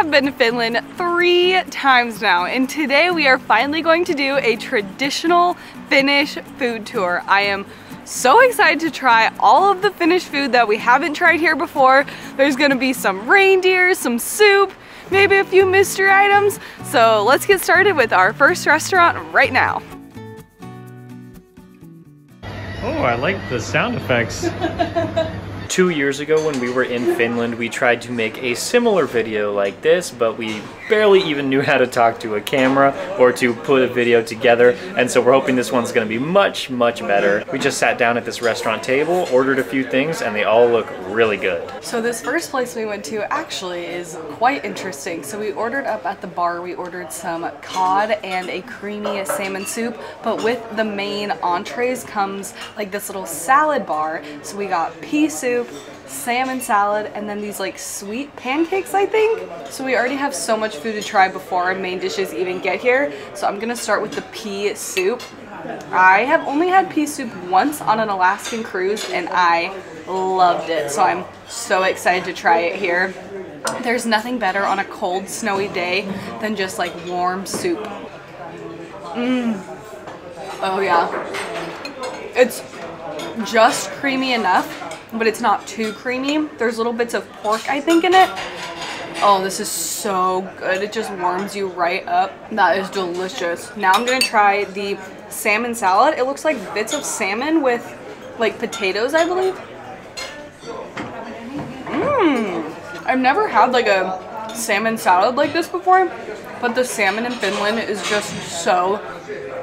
have been to Finland three times now, and today we are finally going to do a traditional Finnish food tour. I am so excited to try all of the Finnish food that we haven't tried here before. There's gonna be some reindeer, some soup, maybe a few mystery items. So let's get started with our first restaurant right now. Oh, I like the sound effects. Two years ago when we were in Finland, we tried to make a similar video like this, but we barely even knew how to talk to a camera or to put a video together, and so we're hoping this one's gonna be much, much better. We just sat down at this restaurant table, ordered a few things, and they all look really good. So this first place we went to actually is quite interesting. So we ordered up at the bar, we ordered some cod and a creamy salmon soup, but with the main entrees comes like this little salad bar. So we got pea soup, salmon salad, and then these like sweet pancakes, I think. So we already have so much food to try before our main dishes even get here. So I'm gonna start with the pea soup. I have only had pea soup once on an Alaskan cruise and I loved it. So I'm so excited to try it here. There's nothing better on a cold, snowy day than just like warm soup. Mmm. Oh yeah. It's just creamy enough but it's not too creamy. There's little bits of pork, I think, in it. Oh, this is so good. It just warms you right up. That is delicious. Now I'm gonna try the salmon salad. It looks like bits of salmon with like potatoes, I believe. Mmm. I've never had like a salmon salad like this before, but the salmon in Finland is just so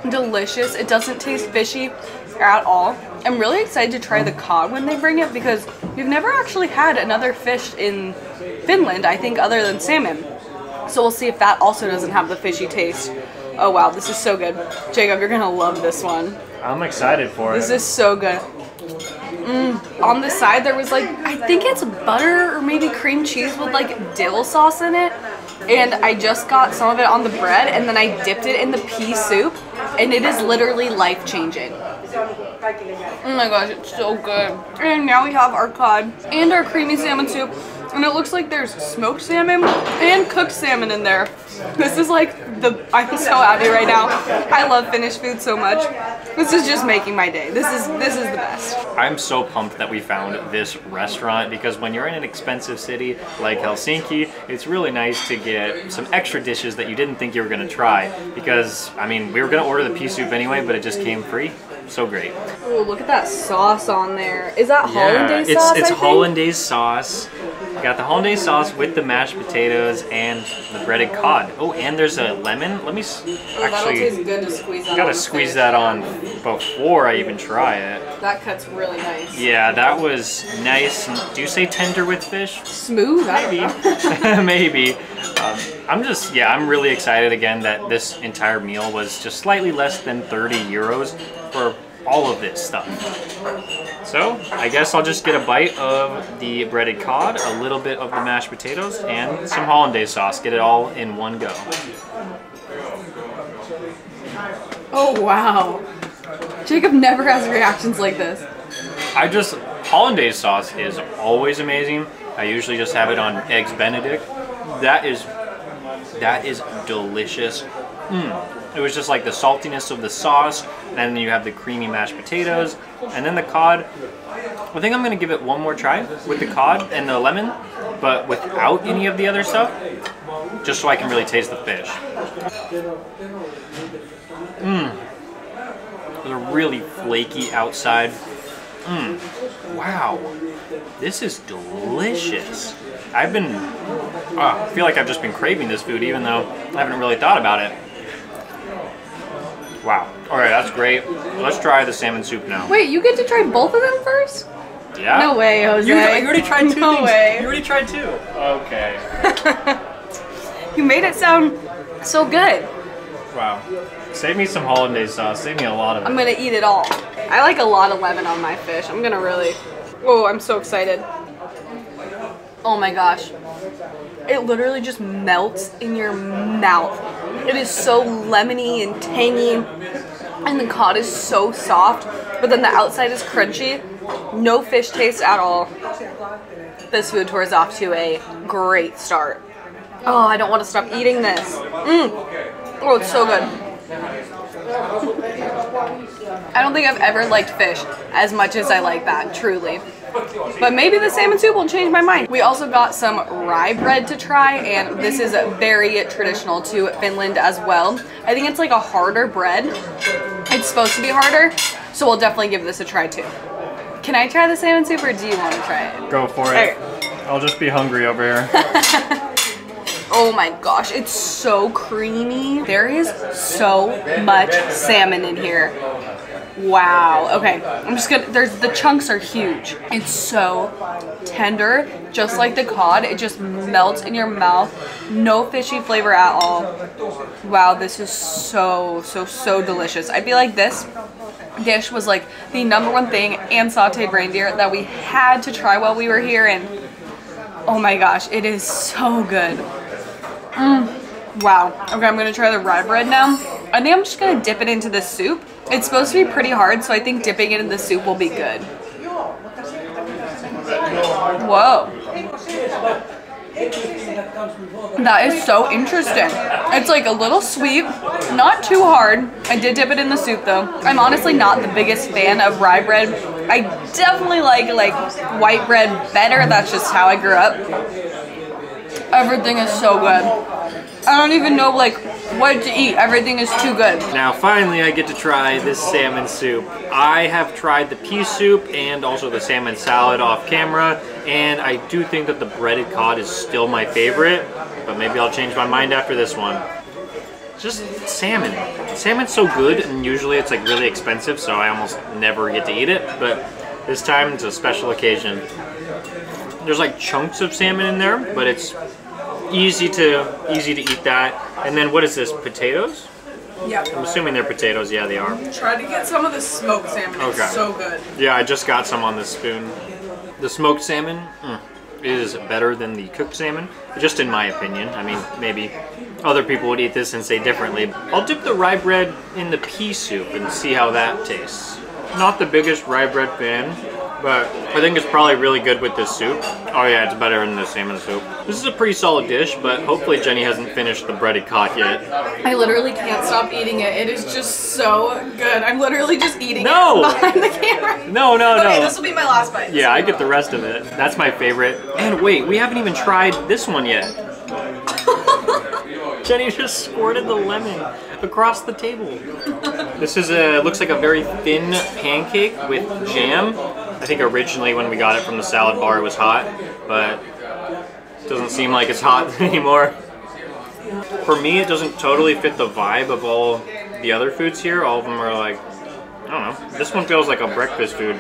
delicious. It doesn't taste fishy at all. I'm really excited to try the cod when they bring it because we've never actually had another fish in Finland, I think, other than salmon. So we'll see if that also doesn't have the fishy taste. Oh wow, this is so good. Jacob, you're gonna love this one. I'm excited for this it. This is so good. Mm. On the side there was like, I think it's butter or maybe cream cheese with like dill sauce in it. And I just got some of it on the bread and then I dipped it in the pea soup and it is literally life changing. Oh my gosh, it's so good. And now we have our cod and our creamy salmon soup. And it looks like there's smoked salmon and cooked salmon in there. This is like the, I'm so happy right now. I love Finnish food so much. This is just making my day. This is, this is the best. I'm so pumped that we found this restaurant because when you're in an expensive city like Helsinki, it's really nice to get some extra dishes that you didn't think you were gonna try. Because, I mean, we were gonna order the pea soup anyway, but it just came free. So great. Oh, look at that sauce on there. Is that yeah, hollandaise sauce? It's, it's hollandaise sauce. Got the hollandaise sauce with the mashed potatoes and the breaded cod. Oh, and there's a lemon. Let me actually. good to squeeze Gotta squeeze that on before I even try it. That cuts really nice. Yeah, that was nice. Do you say tender with fish? Smooth. Maybe. Maybe. Um, I'm just, yeah, I'm really excited again that this entire meal was just slightly less than 30 euros for all of this stuff. So I guess I'll just get a bite of the breaded cod, a little bit of the mashed potatoes, and some hollandaise sauce. Get it all in one go. Oh wow. Jacob never has reactions like this. I just, hollandaise sauce is always amazing. I usually just have it on Eggs Benedict. That is, that is delicious. Mmm. It was just like the saltiness of the sauce, and then you have the creamy mashed potatoes, and then the cod. I think I'm gonna give it one more try with the cod and the lemon, but without any of the other stuff, just so I can really taste the fish. Mmm. They're really flaky outside. Mmm. Wow. This is delicious. I've been, oh, I feel like I've just been craving this food even though I haven't really thought about it. Wow. All right, that's great. Let's try the salmon soup now. Wait, you get to try both of them first? Yeah. No way, Jose. You, you already tried two no things. way. You already tried two. Okay. you made it sound so good. Wow. Save me some hollandaise sauce. Save me a lot of it. I'm gonna eat it all. I like a lot of lemon on my fish. I'm gonna really. Oh, I'm so excited. Oh my gosh. It literally just melts in your mouth. It is so lemony and tangy, and the cod is so soft, but then the outside is crunchy. No fish taste at all. This food tour is off to a great start. Oh, I don't want to stop eating this. Mmm. Oh, it's so good. I don't think I've ever liked fish as much as I like that, truly. But maybe the salmon soup will change my mind. We also got some rye bread to try, and this is very traditional to Finland as well. I think it's like a harder bread. It's supposed to be harder, so we'll definitely give this a try too. Can I try the salmon soup, or do you want to try it? Go for it. I'll just be hungry over here. Oh my gosh, it's so creamy. There is so much salmon in here. Wow. Okay, I'm just gonna, there's, the chunks are huge. It's so tender, just like the cod. It just melts in your mouth. No fishy flavor at all. Wow, this is so, so, so delicious. I feel like this dish was like the number one thing and sauteed reindeer that we had to try while we were here and oh my gosh, it is so good. Mm. Wow. Okay, I'm gonna try the rye bread now. I think I'm just gonna dip it into the soup. It's supposed to be pretty hard, so I think dipping it in the soup will be good. Whoa. That is so interesting. It's like a little sweet, not too hard. I did dip it in the soup though. I'm honestly not the biggest fan of rye bread. I definitely like like white bread better. That's just how I grew up. Everything is so good. I don't even know like what to eat. Everything is too good. Now finally I get to try this salmon soup. I have tried the pea soup and also the salmon salad off camera and I do think that the breaded cod is still my favorite but maybe I'll change my mind after this one. Just salmon. Salmon's so good and usually it's like really expensive so I almost never get to eat it but this time it's a special occasion. There's like chunks of salmon in there but it's easy to easy to eat that. And then what is this? Potatoes? Yeah. I'm assuming they're potatoes. Yeah, they are. Try to get some of the smoked salmon. Okay. It's so good. Yeah, I just got some on this spoon. The smoked salmon mm, is better than the cooked salmon, just in my opinion. I mean, maybe other people would eat this and say differently. I'll dip the rye bread in the pea soup and see how that tastes. Not the biggest rye bread fan, but I think it's probably really good with this soup. Oh yeah, it's better than the salmon soup. This is a pretty solid dish, but hopefully Jenny hasn't finished the breaded cod yet. I literally can't stop eating it. It is just so good. I'm literally just eating No! it behind the camera. No, no, Okay, no. this will be my last bite. Yeah, I get the rest of it. That's my favorite. And wait, we haven't even tried this one yet. Jenny just squirted the lemon across the table. This is a looks like a very thin pancake with jam. I think originally when we got it from the salad bar it was hot, but it doesn't seem like it's hot anymore. For me, it doesn't totally fit the vibe of all the other foods here. All of them are like, I don't know. This one feels like a breakfast food.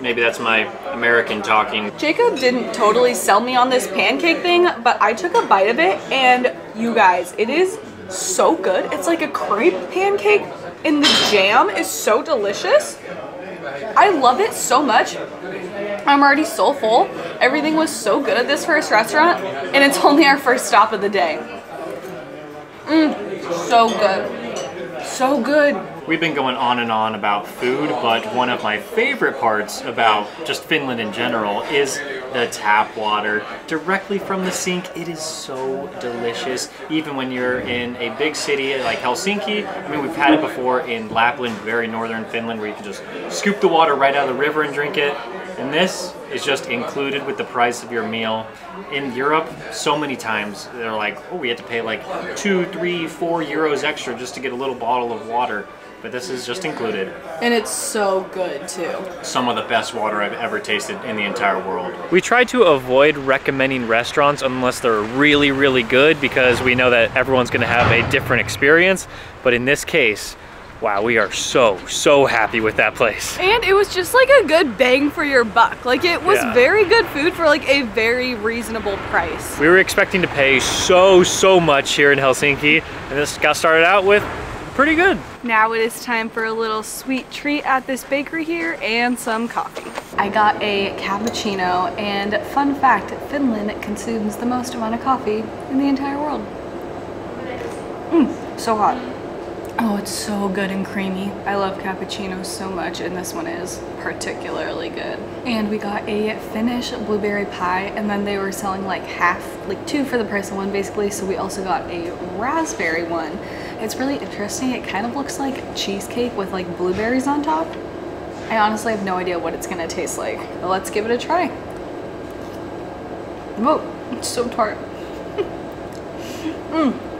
Maybe that's my American talking. Jacob didn't totally sell me on this pancake thing, but I took a bite of it and you guys, it is so good. It's like a crepe pancake and the jam is so delicious. I love it so much. I'm already so full. Everything was so good at this first restaurant and it's only our first stop of the day. Mmm, so good. So good. We've been going on and on about food, but one of my favorite parts about just Finland in general is the tap water directly from the sink. It is so delicious. Even when you're in a big city like Helsinki, I mean, we've had it before in Lapland, very northern Finland, where you can just scoop the water right out of the river and drink it. And this is just included with the price of your meal. In Europe, so many times they're like, oh, we had to pay like two, three, four euros extra just to get a little bottle of water. But this is just included. And it's so good too. Some of the best water I've ever tasted in the entire world. We try to avoid recommending restaurants unless they're really, really good because we know that everyone's gonna have a different experience. But in this case, wow, we are so, so happy with that place. And it was just like a good bang for your buck. Like it was Yeah. very good food for like a very reasonable price. We were expecting to pay so, so much here in Helsinki, and this got started out with pretty good. Now it is time for a little sweet treat at this bakery here and some coffee. I got a cappuccino and fun fact, Finland consumes the most amount of coffee in the entire world. Mmm, so hot. Oh, it's so good and creamy. I love cappuccinos so much, and this one is particularly good. And we got a Finnish blueberry pie, and then they were selling like half, like two for the price of one basically, so we also got a raspberry one. It's really interesting. It kind of looks like cheesecake with like blueberries on top. I honestly have no idea what it's gonna taste like, but let's give it a try. Whoa, it's so tart. Mmm.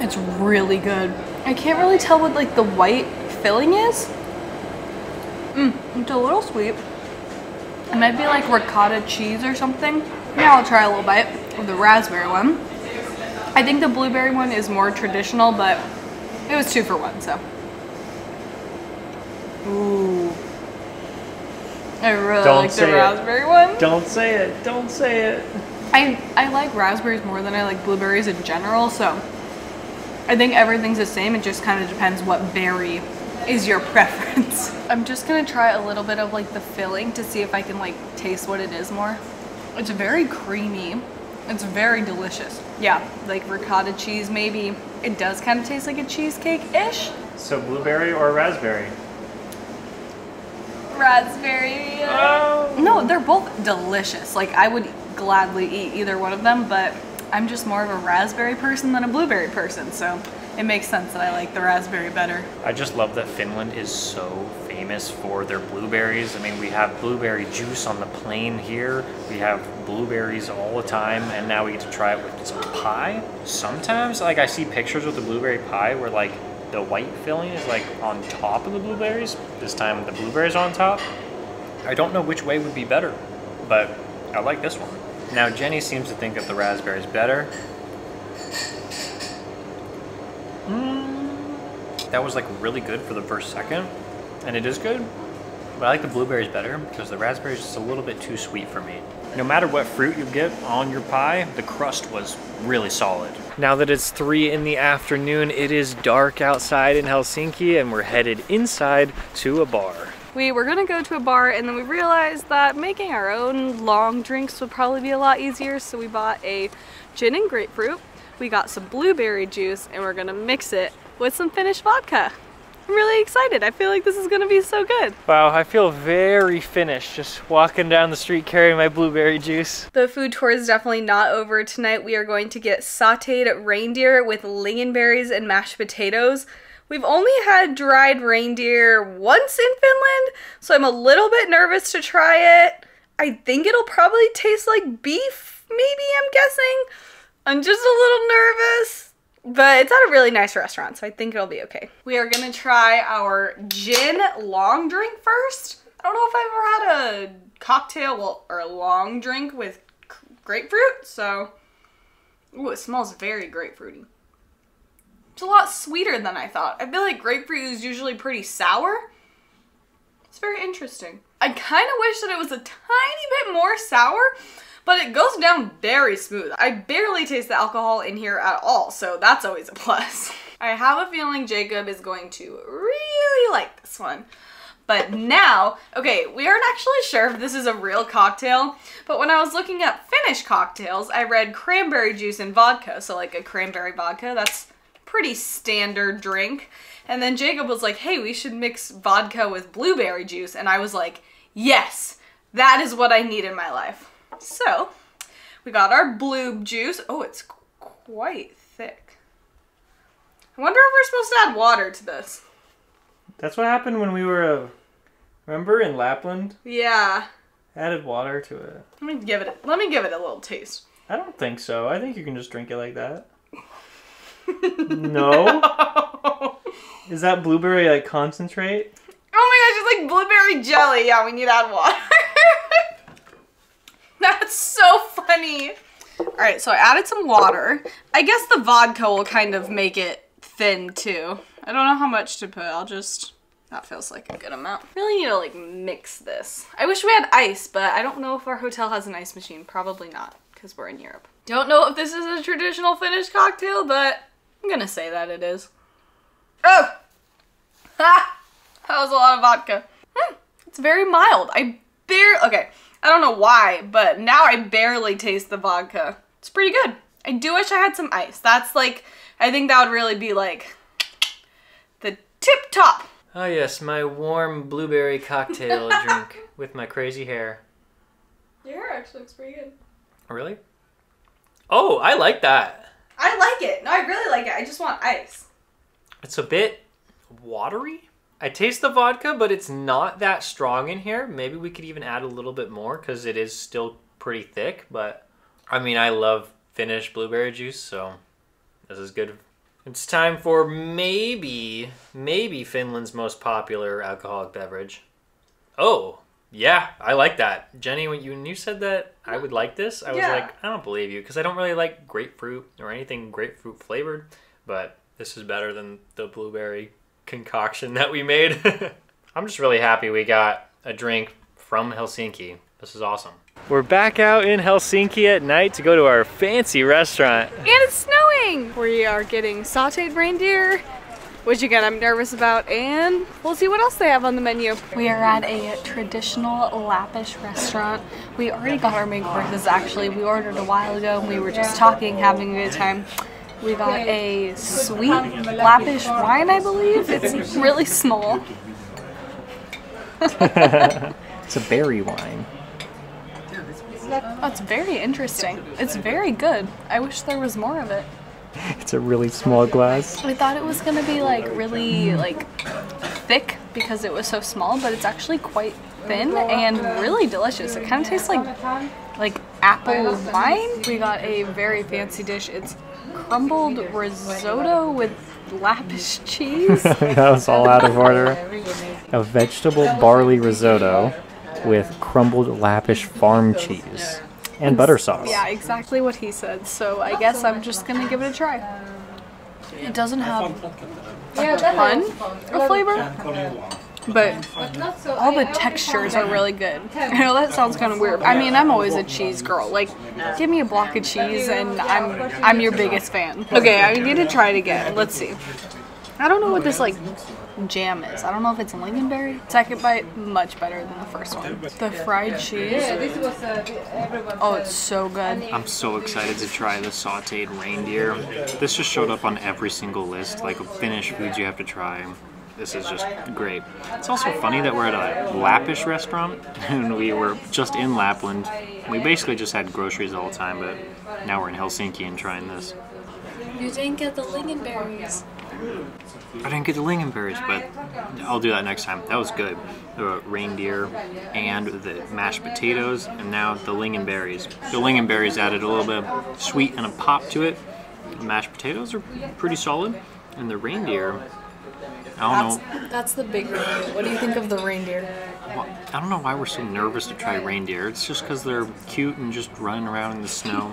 It's really good. I can't really tell what like the white filling is. Mmm, it's a little sweet. It might be like ricotta cheese or something. Yeah, I'll try a little bite of the raspberry one. I think the blueberry one is more traditional, but it was two for one, so. Ooh. I really Don't like the say it. raspberry one. Don't say it. Don't say it. I, I like raspberries more than I like blueberries in general, so I think everything's the same. It just kind of depends what berry is your preference. I'm just gonna try a little bit of like the filling to see if I can like taste what it is more. It's very creamy. It's very delicious. Yeah, like ricotta cheese maybe. It does kind of taste like a cheesecake-ish. So blueberry or raspberry? Raspberry. Oh. No, they're both delicious. Like I would gladly eat either one of them, but I'm just more of a raspberry person than a blueberry person, so it makes sense that I like the raspberry better. I just love that Finland is so famous for their blueberries. I mean, we have blueberry juice on the plane here. We have blueberries all the time, and now we get to try it with some pie. Sometimes, like I see pictures with the blueberry pie where like the white filling is like on top of the blueberries. This time the blueberries on top. I don't know which way would be better, but I like this one. Now Jenny seems to think that the raspberry is better. Mm, that was like really good for the first second, and it is good. But I like the blueberries better because the raspberry is just a little bit too sweet for me. No matter what fruit you get on your pie, the crust was really solid. Now that it's three in the afternoon, it is dark outside in Helsinki, and we're headed inside to a bar. We were gonna go to a bar and then we realized that making our own long drinks would probably be a lot easier, so we bought a gin and grapefruit. We got some blueberry juice and we're gonna mix it with some Finnish vodka. I'm really excited. I feel like this is gonna be so good. Wow, I feel very Finnish just walking down the street carrying my blueberry juice. The food tour is definitely not over tonight. We are going to get sauteed reindeer with lingonberries and mashed potatoes. We've only had dried reindeer once in Finland, so I'm a little bit nervous to try it. I think it'll probably taste like beef, maybe, I'm guessing. I'm just a little nervous, but it's at a really nice restaurant, so I think it'll be okay. We are gonna try our gin long drink first. I don't know if I've ever had a cocktail, well, or a long drink with grapefruit, so. Ooh, it smells very grapefruity. It's a lot sweeter than I thought. I feel like grapefruit is usually pretty sour. It's very interesting. I kind of wish that it was a tiny bit more sour, but it goes down very smooth. I barely taste the alcohol in here at all, so that's always a plus. I have a feeling Jacob is going to really like this one. But now, okay, we aren't actually sure if this is a real cocktail, but when I was looking up Finnish cocktails, I read cranberry juice and vodka, so like a cranberry vodka, that's pretty standard drink. And then Jacob was like, hey, we should mix vodka with blueberry juice. And I was like, yes, that is what I need in my life. So we got our blue juice. Oh, it's quite thick. I wonder if we're supposed to add water to this. That's what happened when we were, uh, remember in Lapland? Yeah. Added water to it. Let me give it. Let me give it a little taste. I don't think so. I think you can just drink it like that. no? Is that blueberry like concentrate? Oh my gosh, it's like blueberry jelly. Yeah, we need to add water. That's so funny. All right, so I added some water. I guess the vodka will kind of make it thin too. I don't know how much to put. I'll just. That feels like a good amount. Really need to like mix this. I wish we had ice, but I don't know if our hotel has an ice machine. Probably not, because we're in Europe. Don't know if this is a traditional Finnish cocktail, but I'm gonna say that it is. Oh! Ha! That was a lot of vodka. Hmm, it's very mild. I barely, okay, I don't know why, but now I barely taste the vodka. It's pretty good. I do wish I had some ice. That's like, I think that would really be like the tip top. Oh yes, my warm blueberry cocktail drink with my crazy hair. Your hair actually looks pretty good. Oh, really? Oh, I like that. I like it. No, I really like it. I just want ice. It's a bit watery. I taste the vodka, but it's not that strong in here. Maybe we could even add a little bit more because it is still pretty thick. But I mean, I love Finnish blueberry juice, so this is good. It's time for maybe, maybe Finland's most popular alcoholic beverage. Oh, yeah, I like that. Jenny, when you, when you said that I would like this, I was Yeah. like, I don't believe you because I don't really like grapefruit or anything grapefruit flavored. But this is better than the blueberry concoction that we made. I'm just really happy we got a drink from Helsinki. This is awesome. We're back out in Helsinki at night to go to our fancy restaurant. And it's snowing! We are getting sauteed reindeer, which again I'm nervous about, and we'll see what else they have on the menu. We are at a traditional Lappish restaurant. We already got our main courses actually. We ordered a while ago and we were just talking, having a good time. We got a sweet Lappish wine, I believe. It's really small. It's a berry wine. That's very interesting. It's very good. I wish there was more of it. It's a really small glass. I thought it was gonna be like really like thick because it was so small, but it's actually quite thin and really delicious. It kind of tastes like like apple wine. We got a very fancy dish. It's crumbled risotto with Lappish cheese. that was all out of order. A vegetable barley risotto with crumbled Lappish farm cheese and butter sauce. yeah, exactly what he said. So I guess I'm just gonna give it a try. It doesn't have a ton of flavor, but all the textures are really good. I know that sounds kind of weird. I mean, I'm always a cheese girl. Like, give me a block of cheese and I'm I'm your biggest fan. Okay, I need to try it again. Let's see. I don't know what this like jam is. I don't know if it's lingonberry. Second bite, much better than the first one. The fried cheese. Oh, it's so good. I'm so excited to try the sauteed reindeer. This just showed up on every single list, like Finnish foods you have to try. This is just great. It's also funny that we're at a Lappish restaurant and we were just in Lapland. We basically just had groceries all the time, but now we're in Helsinki and trying this. You didn't get the lingonberries. I didn't get the lingonberries, but I'll do that next time. That was good. The reindeer and the mashed potatoes, and now the lingonberries. The lingonberries added a little bit of sweet and a pop to it. The mashed potatoes are pretty solid, and the reindeer. I don't know. That's the big reindeer. What do you think of the reindeer? wh- I don't know why we're so nervous to try reindeer. It's just because they're cute and just running around in the snow.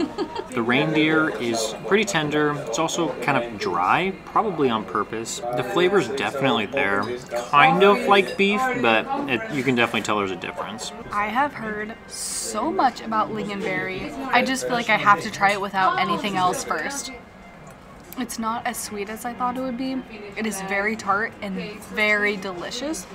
the reindeer is pretty tender. It's also kind of dry, probably on purpose. The flavor's definitely there. Kind of like beef, but it, you can definitely tell there's a difference. I have heard so much about lingonberry. I just feel like I have to try it without anything else first. It's not as sweet as I thought it would be. It is very tart and very delicious.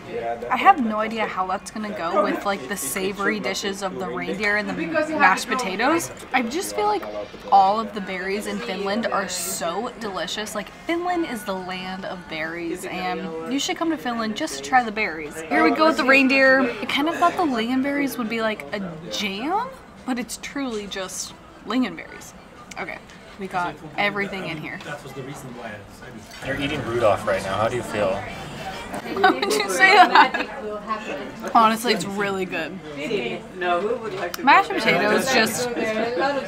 I have no idea how that's gonna go with like the savory dishes of the reindeer and the mashed potatoes. I just feel like all of the berries in Finland are so delicious. Like Finland is the land of berries and you should come to Finland just to try the berries. Here we go with the reindeer. I kind of thought the lingonberries would be like a jam, but it's truly just lingonberries. Okay, we got everything in here. You're eating Rudolph right now. How do you feel? Why would you say that? Honestly, it's really good. Mashed potatoes just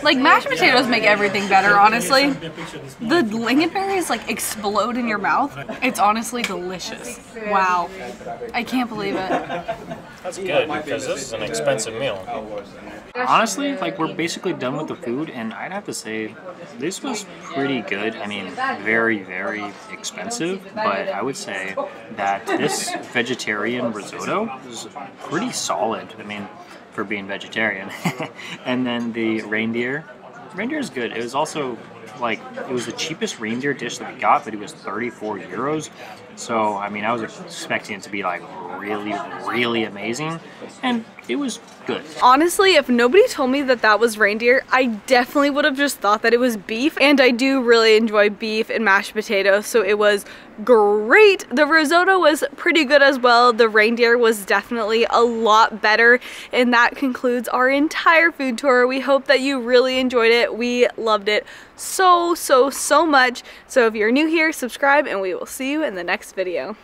like mashed potatoes make everything better. Honestly, the lingonberries like explode in your mouth. It's honestly delicious. Wow, I can't believe it. That's good because this is an expensive meal. Honestly, like we're basically done with the food, and I'd have to say this was pretty good. I mean, very, very expensive, but I would say that this vegetarian risotto is pretty solid. I mean, for being vegetarian. and then the reindeer, reindeer is good. It was also like it was the cheapest reindeer dish that we got, but it was 34 euros. So I mean, I was expecting it to be like really, really amazing, and It was good. Honestly, if nobody told me that that was reindeer, I definitely would have just thought that it was beef. And I do really enjoy beef and mashed potatoes, so it was great. The risotto was pretty good as well. The reindeer was definitely a lot better. And that concludes our entire food tour. We hope that you really enjoyed it. We loved it so, so, so much. So if you're new here, subscribe and we will see you in the next video.